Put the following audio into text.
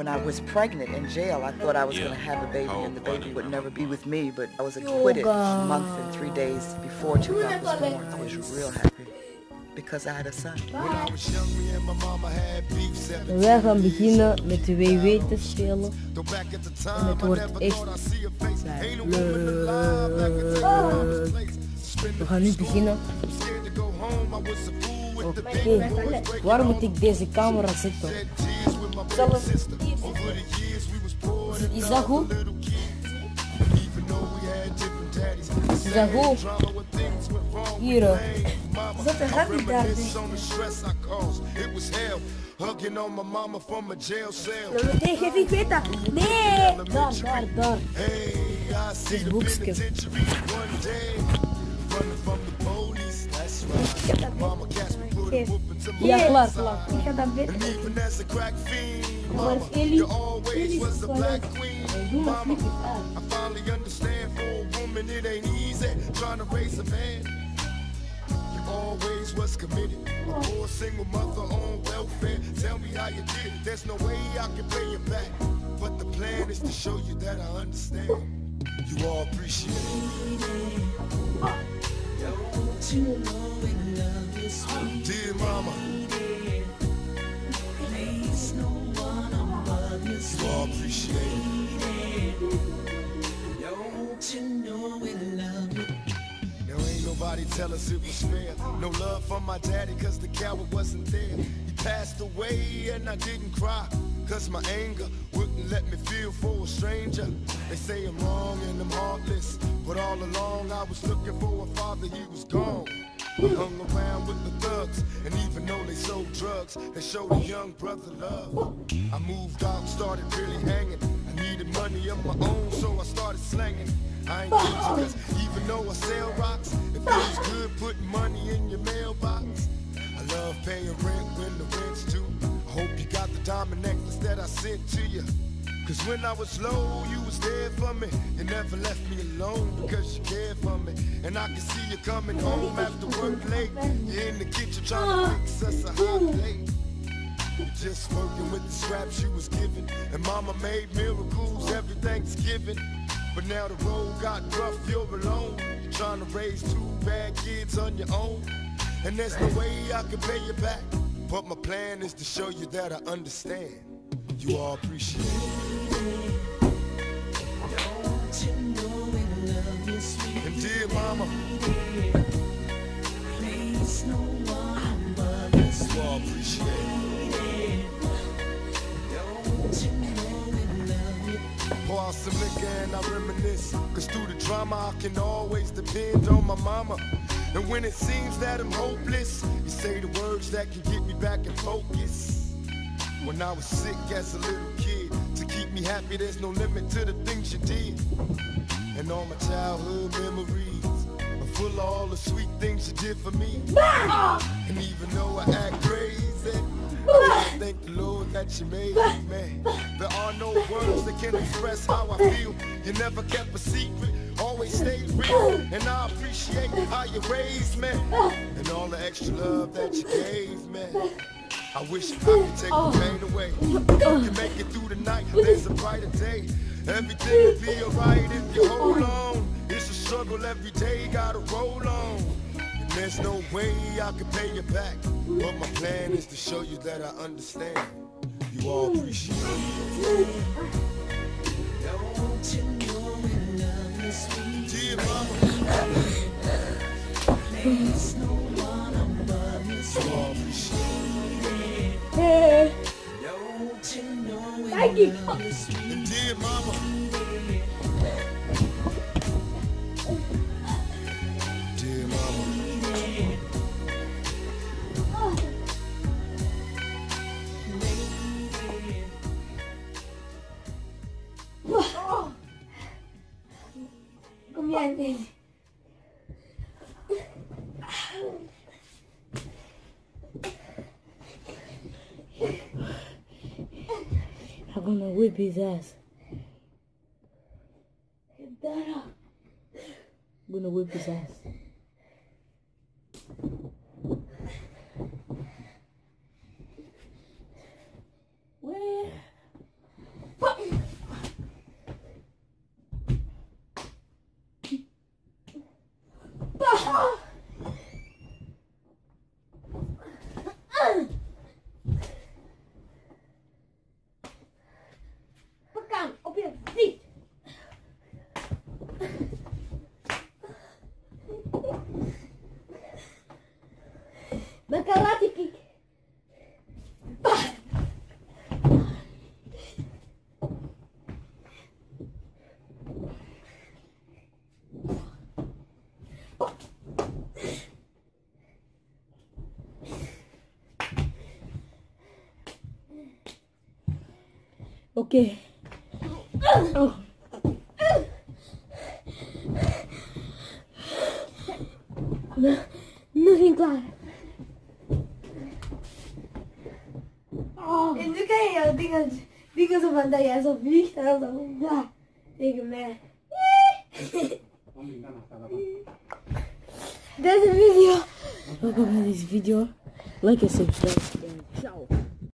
When I was pregnant in jail, I thought I was Yeah. going to have a baby and the baby would never be with me, but I was acquitted a month and three days before Tupac was born. I was real happy because I had a son. Wij gaan beginnen met de WW te spelen. En het wordt echt leuk. We gaan nu beginnen. Oké, waar moet ik deze camera zetten? Zelf. Is dat goed? Is dat goed? Hier. eh. Zet de hand daar dus. Nee, geef ik weet dat. Nee! Daar, daar, daar. Dit is boekje. Geef. Ja, Geef. klaar, klaar. Ik ga dat weten. Waar is Eli? Eli is op toilet. Doe maar flipjes uit. finally understand for a woman it ain't easy trying to raise a man. You always was committed. A poor single mother on welfare. Tell me how you did it. There's no way I can pay you back. But the plan is to show you that I understand. You all appreciate it. Tell us it was fair. No love for my daddy cause the coward wasn't there. He passed away and I didn't cry. Cause my anger wouldn't let me feel for a stranger. They say I'm wrong and I'm heartless. But all along I was looking for a father, he was gone. I hung around with the thugs, and even though they sold drugs, they showed a young brother love. I moved out, started really hanging. I money of my own, so I started slanging. I ain't cause even though I sell rocks, it feels good putting money in your mailbox. I love paying rent when the rent's due. I hope you got the diamond necklace that I sent to you. Cause when I was low, you was there for me. You never left me alone because you cared for me. And I can see you coming home after work late. You're in the kitchen trying to uh, fix us a hot plate. Just working with the scraps you was given. And mama made miracles every Thanksgiving. But now the road got rough, you're alone. Trying to raise two bad kids on your own. And there's no way I can pay you back. But my plan is to show you that I understand. You all appreciate it. And dear mama, you all appreciate it. Out some liquor and I reminisce. Cause through the drama, I can always depend on my mama. And when it seems that I'm hopeless, you say the words that can get me back in focus. When I was sick as a little kid, to keep me happy, there's no limit to the things you did. And all my childhood memories full of all the sweet things you did for me. And even though I act crazy, I thank the Lord that you made me, man. There are no words that can express how I feel. You never kept a secret, always stayed real. And I appreciate how you raised me, and all the extra love that you gave me. I wish I could take the oh. pain away. You can make it through the night, there's a brighter day. Everything will be alright if you hold oh. on. Struggle every day, gotta roll on. And there's no way I can pay you back. But my plan is to show you that I understand. You all appreciate it. Dear mama. You all appreciate it. Thank you. And dear mama. Gonna whip his ass. Dara. I'm gonna whip his ass. Ben karate kick. Bah! Oh. Não, não vem claro. because because of Andai é só vista, ela só Digo, né? Desse vídeo. Vamos ver esse vídeo. Like e subscribe. Tchau.